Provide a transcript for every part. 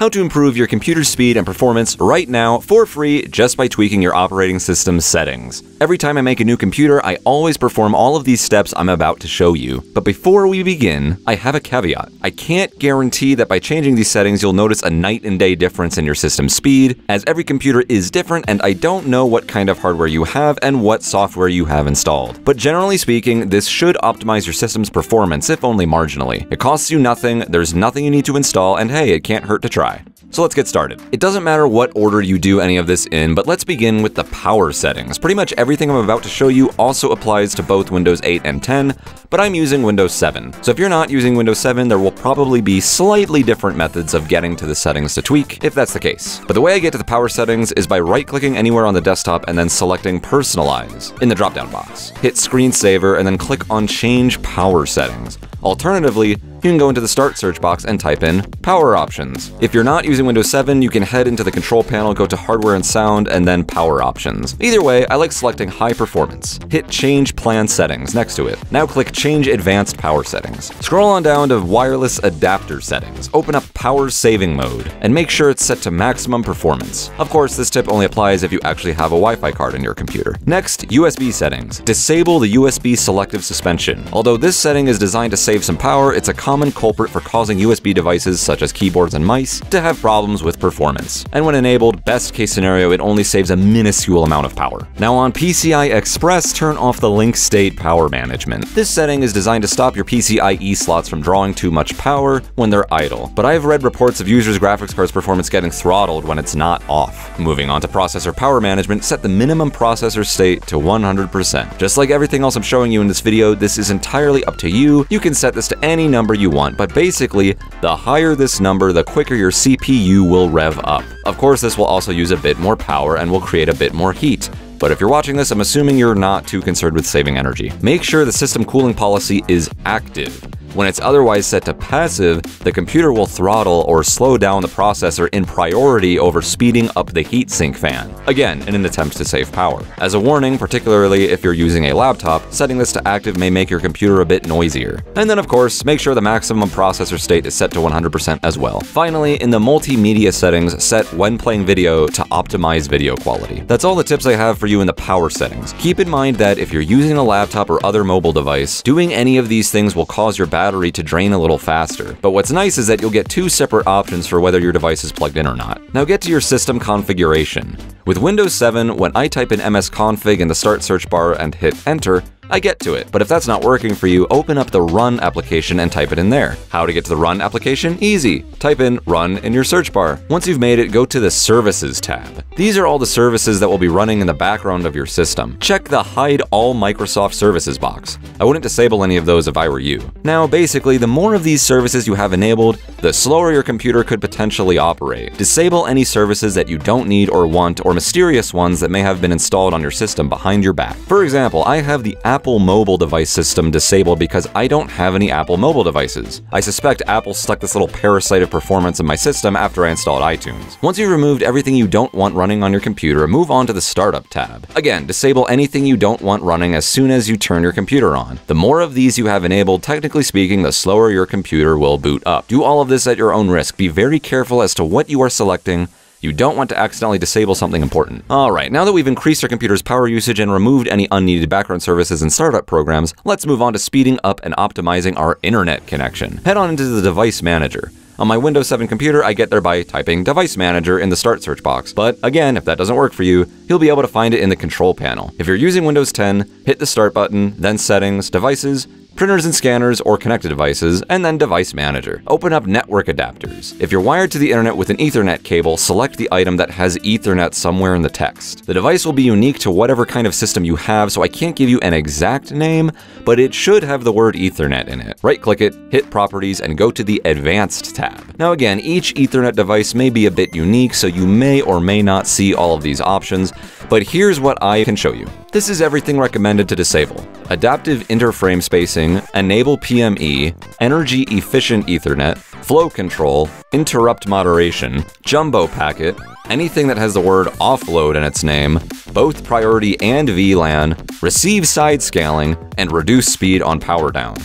how to improve your computer speed and performance right now for free just by tweaking your operating system settings. Every time I make a new computer, I always perform all of these steps I'm about to show you. But before we begin, I have a caveat. I can't guarantee that by changing these settings you'll notice a night and day difference in your system speed, as every computer is different and I don't know what kind of hardware you have and what software you have installed. But generally speaking, this should optimize your system's performance, if only marginally. It costs you nothing, there's nothing you need to install, and hey, it can't hurt to try. So let's get started. It doesn't matter what order you do any of this in, but let's begin with the power settings. Pretty much everything I'm about to show you also applies to both Windows 8 and 10, but I'm using Windows 7. So if you're not using Windows 7, there will probably be slightly different methods of getting to the settings to tweak, if that's the case. But the way I get to the power settings is by right-clicking anywhere on the desktop and then selecting Personalize in the drop-down box. Hit Screensaver and then click on Change Power Settings. Alternatively, you can go into the Start search box and type in Power Options. If you're not using Windows 7, you can head into the control panel, go to Hardware and Sound, and then Power Options. Either way, I like selecting High Performance. Hit Change Plan Settings next to it. Now click Change Advanced Power Settings. Scroll on down to Wireless Adapter Settings. Open up Power Saving Mode, and make sure it's set to maximum performance. Of course, this tip only applies if you actually have a Wi-Fi card in your computer. Next, USB settings. Disable the USB selective suspension. Although this setting is designed to save some power, it's a common culprit for causing USB devices such as keyboards and mice to have problems with performance. And when enabled, best case scenario, it only saves a minuscule amount of power. Now on PCI Express, turn off the link state power management. This setting is designed to stop your PCIe slots from drawing too much power when they're idle, but I've read reports of users' graphics cards performance getting throttled when it's not off. Moving on to processor power management, set the minimum processor state to 100%. Just like everything else I'm showing you in this video, this is entirely up to you. You can set this to any number you want, but basically, the higher this number, the quicker your CPU will rev up. Of course, this will also use a bit more power and will create a bit more heat. But if you're watching this, I'm assuming you're not too concerned with saving energy. Make sure the system cooling policy is active. When it's otherwise set to passive, the computer will throttle or slow down the processor in priority over speeding up the heatsink fan, again in an attempt to save power. As a warning, particularly if you're using a laptop, setting this to active may make your computer a bit noisier. And then of course, make sure the maximum processor state is set to 100% as well. Finally, in the multimedia settings, set when playing video to optimize video quality. That's all the tips I have for you in the power settings. Keep in mind that if you're using a laptop or other mobile device, doing any of these things will cause your battery to drain a little faster. But what's nice is that you'll get two separate options for whether your device is plugged in or not. Now get to your system configuration. With Windows 7, when I type in msconfig in the start search bar and hit enter, I get to it. But if that's not working for you, open up the Run application and type it in there. How to get to the Run application? Easy. Type in Run in your search bar. Once you've made it, go to the Services tab. These are all the services that will be running in the background of your system. Check the Hide All Microsoft Services box. I wouldn't disable any of those if I were you. Now, basically, the more of these services you have enabled, the slower your computer could potentially operate. Disable any services that you don't need or want, or mysterious ones that may have been installed on your system behind your back. For example, I have the Apple mobile device system disabled because I don't have any Apple mobile devices. I suspect Apple stuck this little parasite of performance in my system after I installed iTunes. Once you've removed everything you don't want running on your computer, move on to the Startup tab. Again, disable anything you don't want running as soon as you turn your computer on. The more of these you have enabled, technically speaking, the slower your computer will boot up. Do all of this at your own risk. Be very careful as to what you are selecting you don't want to accidentally disable something important. Alright, now that we've increased our computer's power usage and removed any unneeded background services and startup programs, let's move on to speeding up and optimizing our internet connection. Head on into the Device Manager. On my Windows 7 computer, I get there by typing Device Manager in the Start search box. But again, if that doesn't work for you, you'll be able to find it in the Control panel. If you're using Windows 10, hit the Start button, then Settings, Devices, printers and scanners or connected devices, and then Device Manager. Open up network adapters. If you're wired to the internet with an Ethernet cable, select the item that has Ethernet somewhere in the text. The device will be unique to whatever kind of system you have, so I can't give you an exact name, but it should have the word Ethernet in it. Right-click it, hit Properties, and go to the Advanced tab. Now again, each Ethernet device may be a bit unique, so you may or may not see all of these options, but here's what I can show you. This is everything recommended to disable. Adaptive interframe spacing, enable PME, energy efficient Ethernet, flow control, interrupt moderation, jumbo packet, anything that has the word offload in its name, both priority and VLAN, receive side scaling, and reduce speed on power down.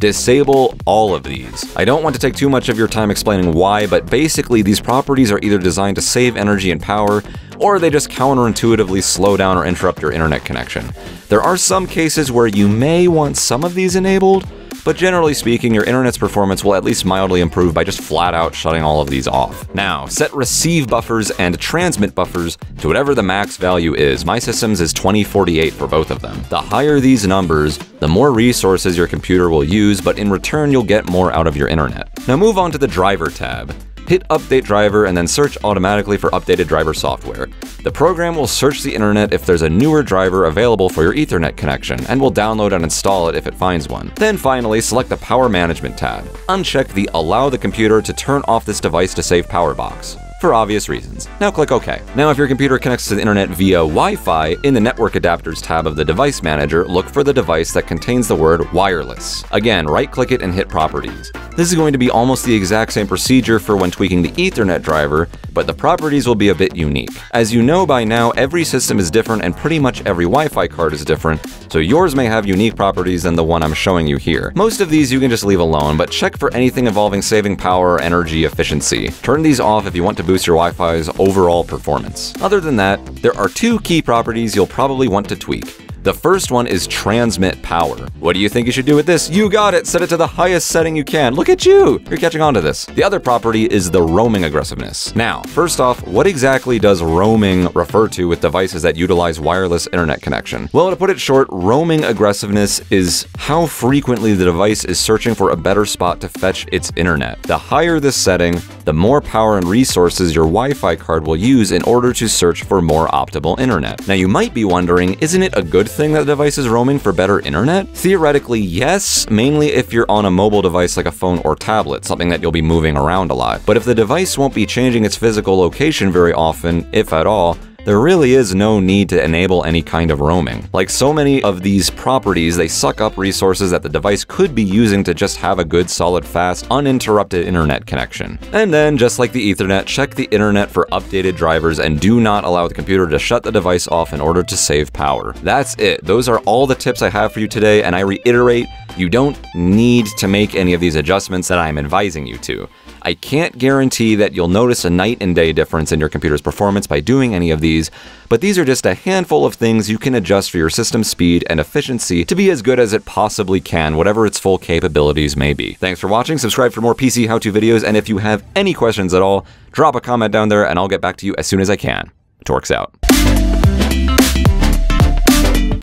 Disable all of these. I don't want to take too much of your time explaining why, but basically these properties are either designed to save energy and power, or they just counterintuitively slow down or interrupt your internet connection. There are some cases where you may want some of these enabled, but generally speaking, your internet's performance will at least mildly improve by just flat out shutting all of these off. Now, set receive buffers and transmit buffers to whatever the max value is. My system's is 2048 for both of them. The higher these numbers, the more resources your computer will use, but in return you'll get more out of your internet. Now move on to the driver tab hit Update Driver and then search automatically for updated driver software. The program will search the internet if there's a newer driver available for your Ethernet connection, and will download and install it if it finds one. Then finally, select the Power Management tab. Uncheck the Allow the computer to turn off this device to save power box for obvious reasons. Now click OK. Now if your computer connects to the internet via Wi-Fi, in the Network Adapters tab of the Device Manager, look for the device that contains the word wireless. Again, right-click it and hit Properties. This is going to be almost the exact same procedure for when tweaking the Ethernet driver, but the properties will be a bit unique. As you know by now, every system is different and pretty much every Wi-Fi card is different, so yours may have unique properties than the one I'm showing you here. Most of these you can just leave alone, but check for anything involving saving power or energy efficiency. Turn these off if you want to boost your Wi-Fi's overall performance. Other than that, there are two key properties you'll probably want to tweak. The first one is transmit power. What do you think you should do with this? You got it! Set it to the highest setting you can. Look at you! You're catching on to this. The other property is the roaming aggressiveness. Now, first off, what exactly does roaming refer to with devices that utilize wireless internet connection? Well, to put it short, roaming aggressiveness is how frequently the device is searching for a better spot to fetch its internet. The higher this setting, the more power and resources your Wi-Fi card will use in order to search for more optimal internet. Now, you might be wondering, isn't it a good thing that the device is roaming for better internet? Theoretically, yes, mainly if you're on a mobile device like a phone or tablet, something that you'll be moving around a lot. But if the device won't be changing its physical location very often, if at all, there really is no need to enable any kind of roaming. Like so many of these properties, they suck up resources that the device could be using to just have a good, solid, fast, uninterrupted internet connection. And then, just like the Ethernet, check the internet for updated drivers and do not allow the computer to shut the device off in order to save power. That's it. Those are all the tips I have for you today, and I reiterate, you don't need to make any of these adjustments that I'm advising you to. I can't guarantee that you'll notice a night and day difference in your computer's performance by doing any of these, but these are just a handful of things you can adjust for your system's speed and efficiency to be as good as it possibly can, whatever its full capabilities may be. Thanks for watching, subscribe for more PC how-to videos, and if you have any questions at all, drop a comment down there and I'll get back to you as soon as I can. Torqcx out.